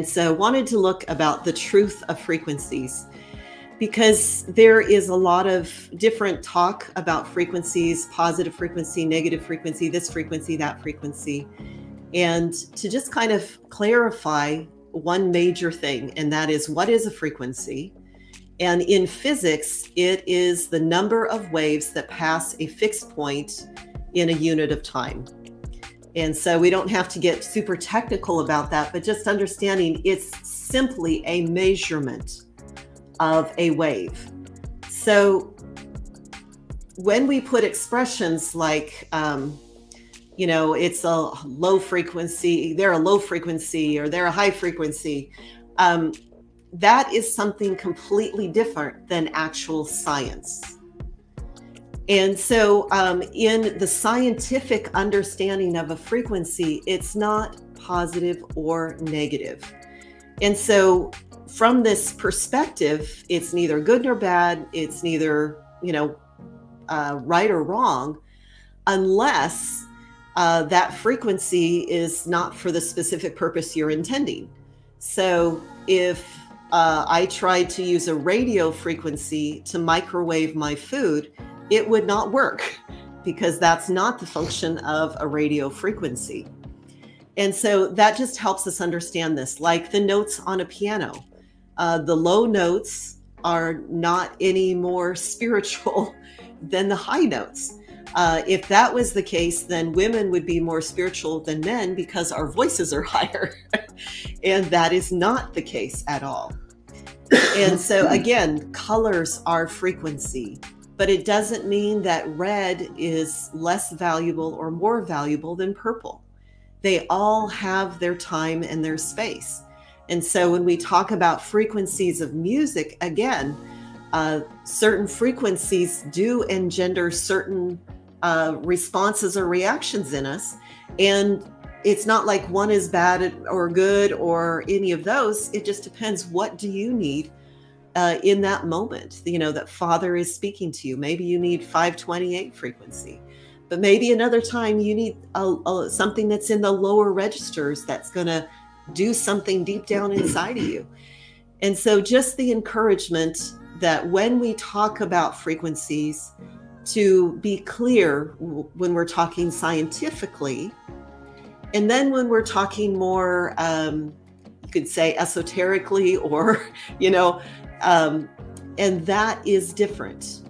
And so wanted to look about the truth of frequencies because there is a lot of different talk about frequencies, positive frequency, negative frequency, this frequency, that frequency. And to just kind of clarify one major thing, and that is what is a frequency? And in physics, it is the number of waves that pass a fixed point in a unit of time. And so we don't have to get super technical about that, but just understanding it's simply a measurement of a wave. So when we put expressions like, um, you know, it's a low frequency, they're a low frequency or they're a high frequency, um, that is something completely different than actual science. And so, um, in the scientific understanding of a frequency, it's not positive or negative. And so, from this perspective, it's neither good nor bad. It's neither, you know, uh, right or wrong, unless uh, that frequency is not for the specific purpose you're intending. So, if uh, I tried to use a radio frequency to microwave my food, it would not work because that's not the function of a radio frequency. And so that just helps us understand this, like the notes on a piano. Uh, the low notes are not any more spiritual than the high notes. Uh, if that was the case, then women would be more spiritual than men because our voices are higher. and that is not the case at all. And so, again, colors are frequency but it doesn't mean that red is less valuable or more valuable than purple. They all have their time and their space. And so when we talk about frequencies of music, again, uh, certain frequencies do engender certain uh, responses or reactions in us. And it's not like one is bad or good or any of those. It just depends what do you need uh, in that moment, you know, that Father is speaking to you. Maybe you need 528 frequency, but maybe another time you need a, a, something that's in the lower registers that's going to do something deep down inside of you. And so, just the encouragement that when we talk about frequencies, to be clear when we're talking scientifically, and then when we're talking more, um, you could say esoterically, or, you know, um, and that is different.